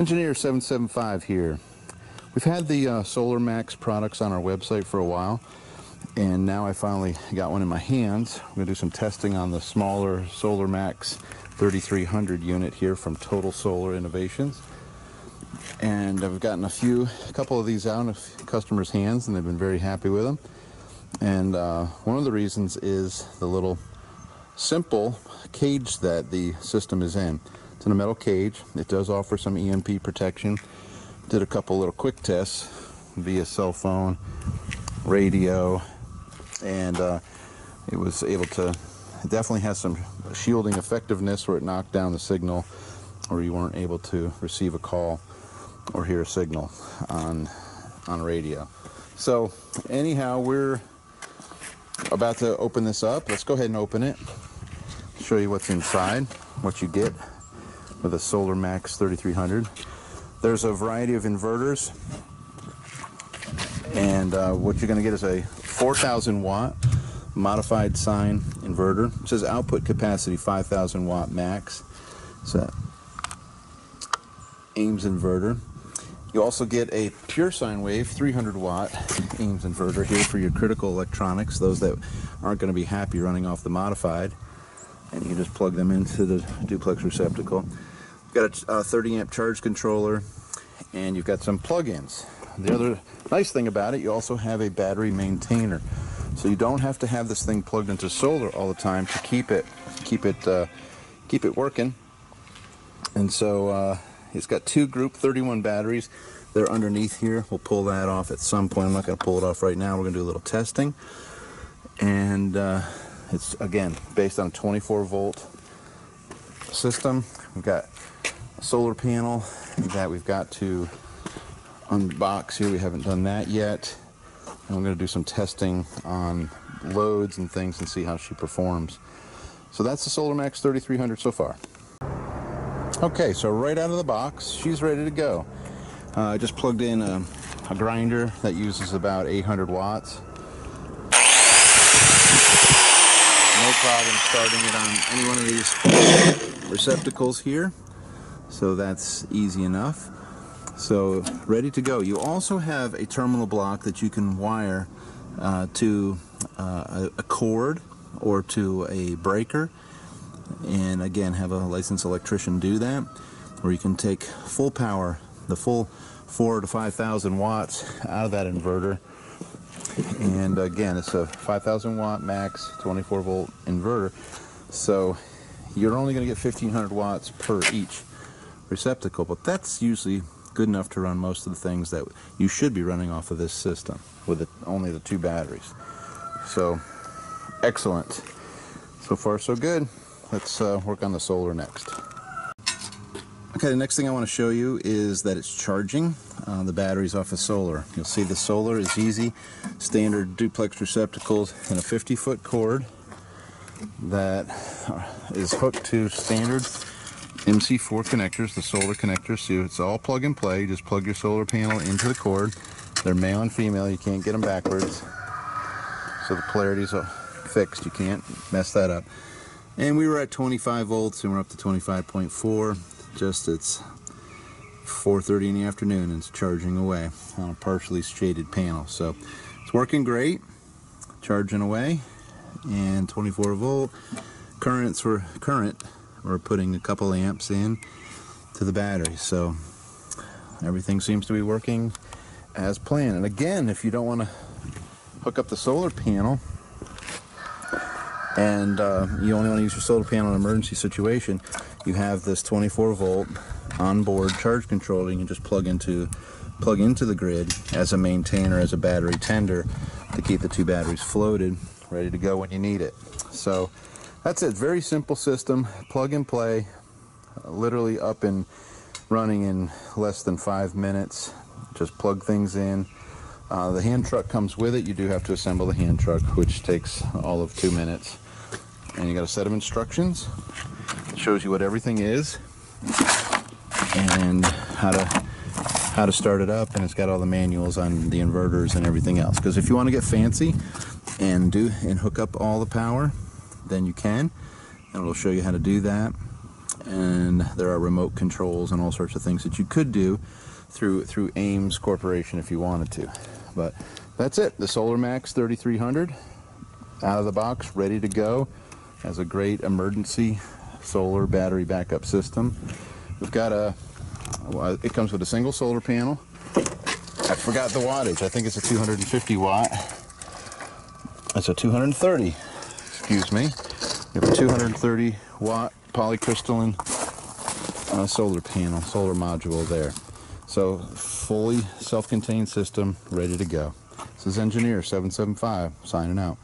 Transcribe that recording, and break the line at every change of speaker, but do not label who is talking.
Engineer 775 here. We've had the uh, Solar Max products on our website for a while, and now I finally got one in my hands. I'm going to do some testing on the smaller Solar Max 3300 unit here from Total Solar Innovations. And I've gotten a few, a couple of these out in customers' hands, and they've been very happy with them. And uh, one of the reasons is the little simple cage that the system is in. It's in a metal cage. It does offer some EMP protection. Did a couple little quick tests via cell phone, radio, and uh, it was able to, it definitely has some shielding effectiveness where it knocked down the signal or you weren't able to receive a call or hear a signal on, on radio. So anyhow, we're about to open this up. Let's go ahead and open it. Show you what's inside, what you get with a Solar Max 3300. There's a variety of inverters, and uh, what you're going to get is a 4,000 watt modified sine inverter. It says output capacity 5,000 watt max. It's AIMS inverter. You also get a pure sine wave 300 watt AIMS inverter here for your critical electronics, those that aren't going to be happy running off the modified. And you just plug them into the duplex receptacle. Got a, 30 amp charge controller and you've got some plug-ins. The other nice thing about it, you also have a battery maintainer. So you don't have to have this thing plugged into solar all the time to keep it keep it uh, keep it working. And so uh, it's got two group 31 batteries. They're underneath here. We'll pull that off at some point. I'm not going to pull it off right now. We're going to do a little testing. And uh, it's again based on a 24 volt system. We've got solar panel that we've got to unbox here. We haven't done that yet. And I'm going to do some testing on loads and things and see how she performs. So that's the Solar Max 3300 so far. Okay, so right out of the box, she's ready to go. Uh, I just plugged in a, a grinder that uses about 800 watts. No problem starting it on any one of these receptacles here so that's easy enough. So ready to go. You also have a terminal block that you can wire uh, to uh, a cord or to a breaker and again have a licensed electrician do that or you can take full power the full four to five thousand watts out of that inverter and again it's a 5,000 watt max 24 volt inverter so you're only going to get 1500 watts per each receptacle, but that's usually good enough to run most of the things that you should be running off of this system with the, only the two batteries. So, excellent. So far, so good. Let's uh, work on the solar next. Okay, the next thing I want to show you is that it's charging uh, the batteries off of solar. You'll see the solar is easy, standard duplex receptacles and a 50 foot cord that is hooked to standard MC4 connectors, the solar connectors. So it's all plug and play. Just plug your solar panel into the cord. They're male and female. You can't get them backwards. So the polarities are fixed. You can't mess that up. And we were at 25 volts and we're up to 25.4. Just it's 4.30 in the afternoon and it's charging away on a partially shaded panel. So it's working great, charging away and 24 volt currents for current we're putting a couple amps in to the battery. So everything seems to be working as planned. And again, if you don't want to hook up the solar panel and uh, you only want to use your solar panel in an emergency situation, you have this 24 volt onboard charge controller you can just plug into plug into the grid as a maintainer, as a battery tender to keep the two batteries floated, ready to go when you need it. So that's it. Very simple system. Plug and play. literally up and running in less than five minutes. Just plug things in. Uh, the hand truck comes with it. You do have to assemble the hand truck, which takes all of two minutes. And you got a set of instructions. It shows you what everything is and how to how to start it up and it's got all the manuals on the inverters and everything else because if you want to get fancy and do and hook up all the power then you can and it'll show you how to do that and there are remote controls and all sorts of things that you could do through through AIMS Corporation if you wanted to. But that's it. The Solar Max 3300 out of the box, ready to go. Has a great emergency solar battery backup system. We've got a. Well, it comes with a single solar panel. I forgot the wattage. I think it's a 250 watt. It's a 230. Excuse me. We have a 230 watt polycrystalline uh, solar panel, solar module there. So fully self-contained system, ready to go. This is Engineer 775 signing out.